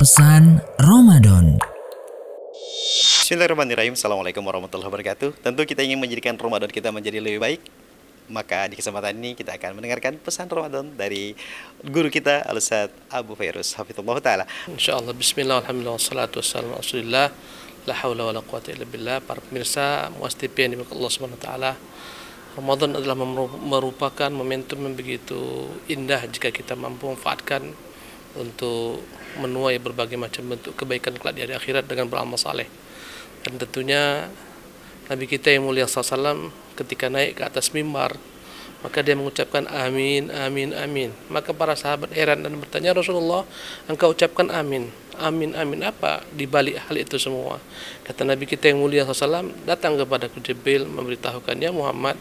Pesan Ramadan. Bismillahirrahmanirrahim. Assalamualaikum warahmatullahi wabarakatuh. Tentu kita ingin menjadikan Ramadan kita menjadi lebih baik. Maka di kesempatan ini kita akan mendengarkan pesan Ramadan dari guru kita Al-Ustaz Abu Fairuz. Hafizullah Ta'ala. InsyaAllah. Bismillah Alhamdulillah Wassalatu wassalamu Rasulillah. La hawla wa la quwata illa billah. Para pemirsa Muas TV yang dimiliki Allah SWT Ramadan adalah merupakan momentum yang begitu indah jika kita mampu manfaatkan untuk menuai berbagai macam bentuk kebaikan kelak di hari akhirat dengan beramal saleh. Dan tentunya Nabi kita yang mulia SAW ketika naik ke atas mimbar maka dia mengucapkan amin, amin, amin. Maka para sahabat heran dan bertanya Rasulullah, engkau ucapkan amin. Amin, amin apa di balik hal itu semua? Kata Nabi kita yang mulia SAW datang kepada Jibril memberitahukannya Muhammad,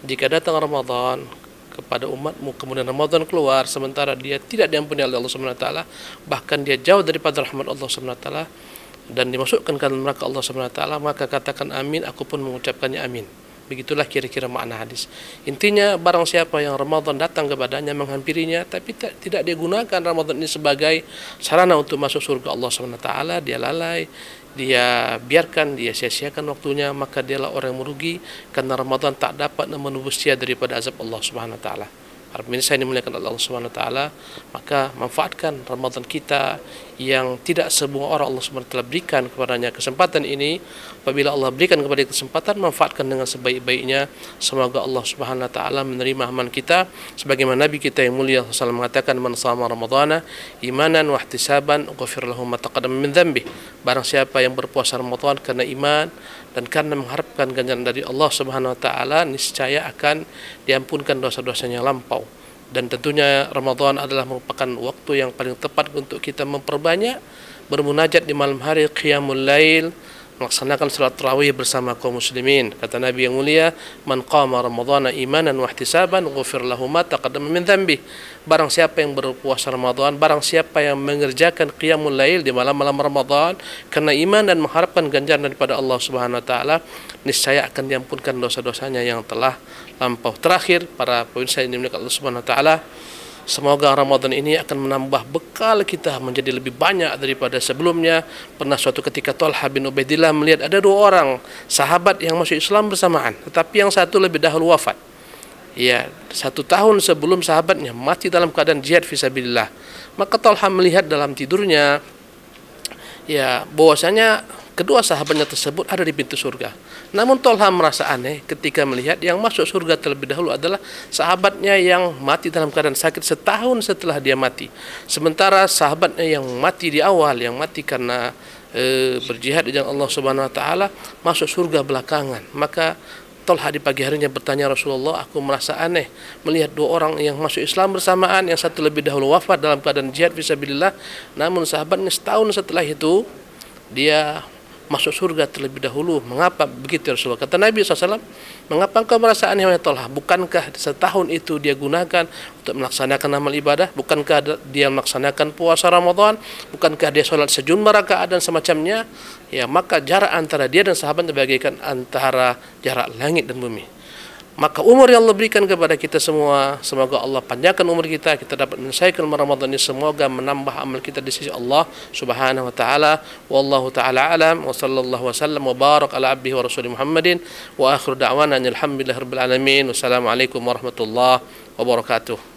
jika datang Ramadan kepada umatmu. Kemudian Ramadan keluar sementara dia tidak diampuni oleh Allah Subhanahu wa taala bahkan dia jauh daripada rahmat Allah Subhanahu wa taala dan dimasukkan ke dalam neraka Allah Subhanahu wa taala maka katakan amin aku pun mengucapkannya amin. Begitulah kira-kira makna hadis. Intinya barang siapa yang Ramadan datang kepadanya menghampirinya tapi tidak dia gunakan Ramadan ini sebagai sarana untuk masuk surga Allah Subhanahu wa taala dia lalai dia biarkan dia sia-siakan waktunya maka dialah orang yang merugi karena Ramadan tak dapat menebus dia daripada azab Allah Subhanahu wa taala. Pemirsa ini dimuliakan Allah Subhanahu wa taala, maka manfaatkan Ramadan kita yang tidak semua orang Allah taala berikan kepadanya kesempatan ini. Apabila Allah berikan kepada kesempatan, manfaatkan dengan sebaik-baiknya. Semoga Allah Subhanahu wa taala menerima amal kita sebagaimana Nabi kita yang mulia SAW mengatakan man sama Ramadhana imanan wa ihtisaban ghufir lahu ma taqaddama min dhanbi. Barang siapa yang berpuasa Ramadan karena iman dan karena mengharapkan ganjaran dari Allah Subhanahu wa taala niscaya akan diampunkan dosa-dosanya lampau dan tentunya Ramadan adalah merupakan waktu yang paling tepat untuk kita memperbanyak bermunajat di malam hari qiyamul lail melaksanakan salat tarawih bersama kaum muslimin. Kata Nabi yang mulia, "Man qama Ramadhana imanan wa ihtisaban, ghufir lahu ma taqaddama min dhanbi." Barang siapa yang berpuasa Ramadan, barang siapa yang mengerjakan qiyamul lail di malam-malam Ramadan karena iman dan mengharapkan ganjaran daripada Allah Subhanahu wa taala, niscaya akan diampunkan dosa-dosanya yang telah lampau. Terakhir, para pemirsa yang dimiliki Allah Subhanahu wa taala, Semoga Ramadan ini akan menambah bekal kita menjadi lebih banyak daripada sebelumnya. Pernah suatu ketika Talha bin Ubaidillah melihat ada dua orang sahabat yang masuk Islam bersamaan, tetapi yang satu lebih dahulu wafat. Ya, satu tahun sebelum sahabatnya mati dalam keadaan jihad fisabilillah. Maka Talha melihat dalam tidurnya ya bahwasanya kedua sahabatnya tersebut ada di pintu surga. Namun Tolha merasa aneh ketika melihat yang masuk surga terlebih dahulu adalah sahabatnya yang mati dalam keadaan sakit setahun setelah dia mati. Sementara sahabatnya yang mati di awal, yang mati karena e, berjihad jalan Allah Subhanahu wa taala masuk surga belakangan. Maka Tolha di pagi harinya bertanya Rasulullah, aku merasa aneh melihat dua orang yang masuk Islam bersamaan, yang satu lebih dahulu wafat dalam keadaan jihad fisabilillah, namun sahabatnya setahun setelah itu dia masuk surga terlebih dahulu. Mengapa begitu ya Rasulullah? Kata Nabi SAW, mengapa engkau merasa aneh ya Tolha? Bukankah setahun itu dia gunakan untuk melaksanakan amal ibadah? Bukankah dia melaksanakan puasa Ramadan? Bukankah dia sholat sejumlah rakaat dan semacamnya? Ya, maka jarak antara dia dan sahabat bagaikan antara jarak langit dan bumi. Maka umur yang Allah berikan kepada kita semua, semoga Allah panjangkan umur kita, kita dapat menyelesaikan Ramadan ini, semoga menambah amal kita di sisi Allah Subhanahu wa taala. Wallahu taala alam wa sallallahu wasallam wa barak ala abdihi wa rasulih Muhammadin wa akhiru da'wana alhamdulillahirabbil alamin. Wassalamualaikum warahmatullahi wabarakatuh.